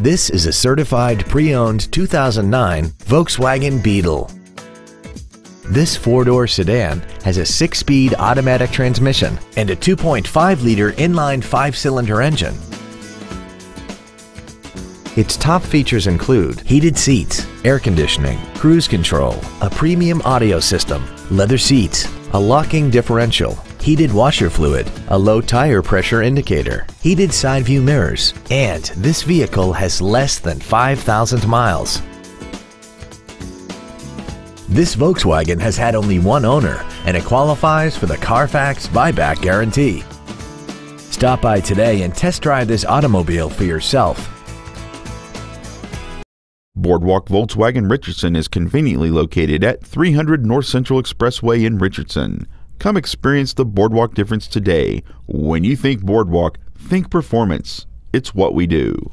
This is a certified pre-owned 2009 Volkswagen Beetle. This four-door sedan has a six-speed automatic transmission and a 2.5-liter inline five-cylinder engine. Its top features include heated seats, air conditioning, cruise control, a premium audio system, leather seats, a locking differential, heated washer fluid, a low tire pressure indicator, heated side view mirrors, and this vehicle has less than 5,000 miles. This Volkswagen has had only one owner and it qualifies for the Carfax buyback guarantee. Stop by today and test drive this automobile for yourself. Boardwalk Volkswagen Richardson is conveniently located at 300 North Central Expressway in Richardson. Come experience the Boardwalk difference today. When you think Boardwalk, think performance. It's what we do.